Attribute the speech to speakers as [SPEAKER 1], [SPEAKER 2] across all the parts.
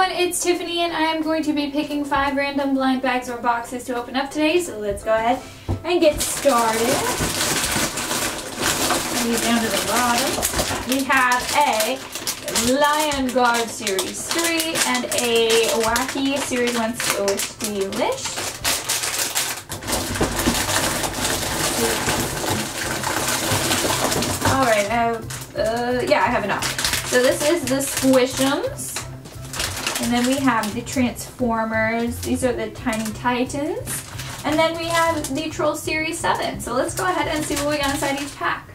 [SPEAKER 1] everyone, it's Tiffany and I am going to be picking five random blind bags or boxes to open up today, so let's go ahead and get started. Down to the bottom. We have a Lion Guard Series 3 and a Wacky Series 1 Swish Delish. Alright, uh, yeah, I have enough. So this is the Squish Ums. And then we have the Transformers. These are the Tiny Titans. And then we have the Troll Series 7. So let's go ahead and see what we got inside each pack.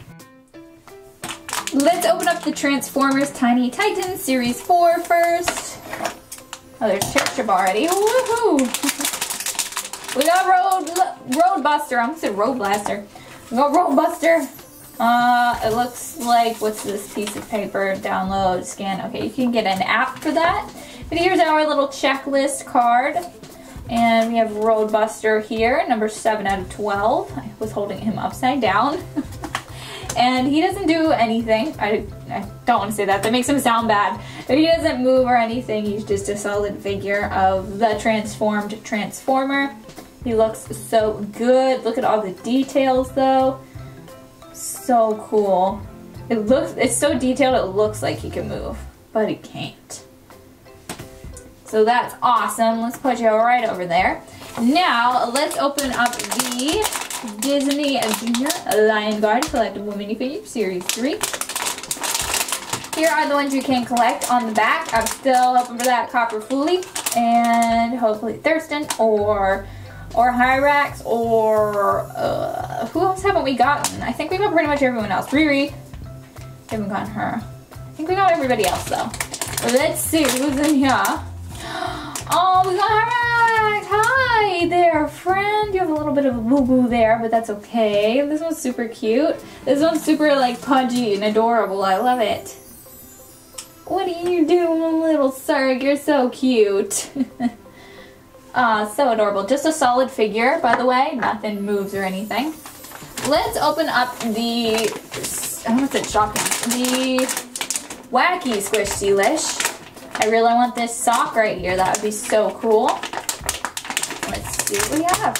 [SPEAKER 1] Let's open up the Transformers Tiny Titans Series 4 first. Oh, there's Cherub already. Woohoo! We got Road Roadbuster. I'm gonna say Road Blaster. We got Roadbuster. Uh, it looks like, what's this piece of paper? Download, scan. Okay, you can get an app for that. But here's our little checklist card. And we have Roadbuster here, number 7 out of 12. I was holding him upside down. and he doesn't do anything. I, I don't want to say that. That makes him sound bad. But he doesn't move or anything. He's just a solid figure of the transformed Transformer. He looks so good. Look at all the details though so cool. It looks, it's so detailed it looks like he can move, but he can't. So that's awesome. Let's put you right over there. Now, let's open up the Disney Junior Lion Guard Collectible Minifigure Series 3. Here are the ones you can collect on the back. I'm still hoping for that Copper Fuli and hopefully Thurston or or Hyrax, or uh, who else haven't we gotten? I think we got pretty much everyone else. Reirei, haven't gotten her. I think we got everybody else though. Let's see who's in here. Oh, we got Hyrax! Hi there, friend. You have a little bit of a boo-boo there, but that's okay. This one's super cute. This one's super like pudgy and adorable. I love it. What are you doing, little Serg? You're so cute. Uh, so adorable. Just a solid figure, by the way. Nothing moves or anything. Let's open up the, I don't know if shocking, the Wacky Squish Dee Lish. I really want this sock right here. That would be so cool. Let's see what we have.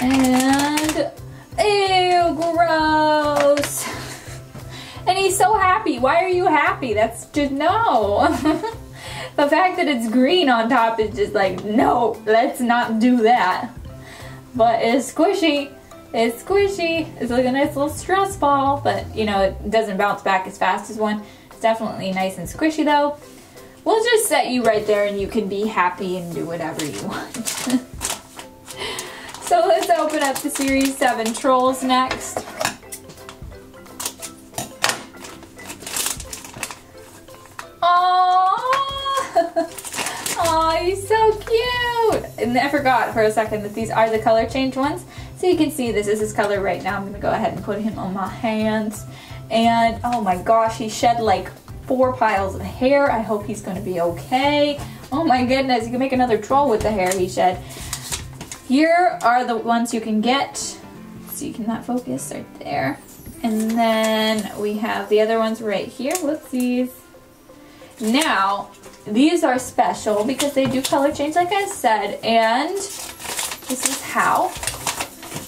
[SPEAKER 1] And, ew, gross. And he's so happy. Why are you happy? That's just, no. The fact that it's green on top is just like, no, let's not do that. But it's squishy. It's squishy. It's like a nice little stress ball, but you know, it doesn't bounce back as fast as one. Definitely nice and squishy though. We'll just set you right there and you can be happy and do whatever you want. so let's open up the Series 7 Trolls next. he's so cute! And I forgot for a second that these are the color change ones. So you can see this is his color right now. I'm going to go ahead and put him on my hands. And oh my gosh, he shed like four piles of hair. I hope he's to be okay. Oh my goodness, you can make another troll with the hair he shed. Here are the ones you can get. So you can not focus right there. And then we have the other ones right here. Whoopsies. Now, these are special because they do color change like I said and this is how.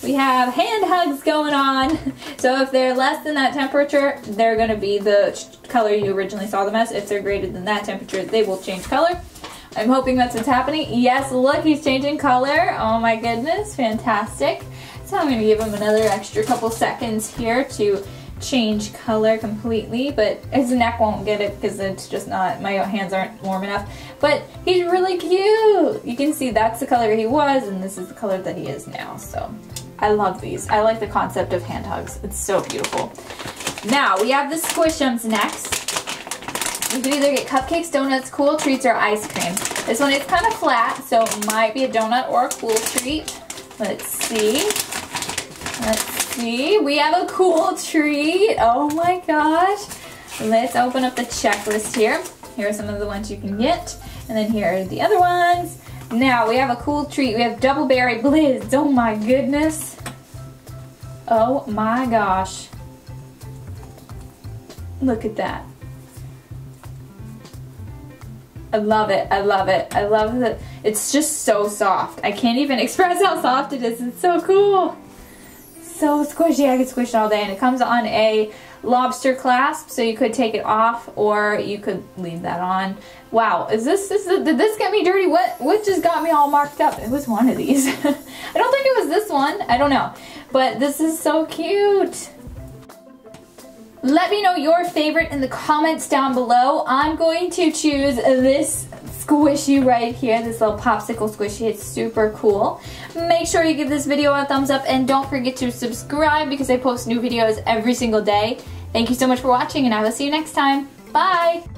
[SPEAKER 1] We have hand hugs going on. So if they're less than that temperature, they're going to be the color you originally saw them as. If they're greater than that temperature, they will change color. I'm hoping that's what's happening. Yes, look, he's changing color. Oh my goodness, fantastic. So I'm to give him another extra couple seconds here to change color completely, but his neck won't get it because it's just not, my hands aren't warm enough. But he's really cute! You can see that's the color he was, and this is the color that he is now, so I love these. I like the concept of hand hugs. It's so beautiful. Now, we have the Squish Ums next. You can either get cupcakes, donuts, cool treats, or ice cream. This one is kind of flat, so it might be a donut or a cool treat. Let's see. Let's see, we have a cool treat. Oh my gosh. Let's open up the checklist here. Here are some of the ones you can get. And then here are the other ones. Now we have a cool treat. We have double berry blizz. Oh my goodness. Oh my gosh. Look at that. I love it. I love it. I love that. It's just so soft. I can't even express how soft it is. It's so cool. So squishy. I could squish it all day. And it comes on a lobster clasp, so you could take it off or you could leave that on. Wow, is this, is did this get me dirty? What, what just got me all marked up? It was one of these. I don't think it was this one. I don't know. But this is so cute. Let me know your favorite in the comments down below. I'm going to choose this squishy right here, this little popsicle squishy. It's super cool. Make sure you give this video a thumbs up and don't forget to subscribe because I post new videos every single day. Thank you so much for watching and I will see you next time. Bye!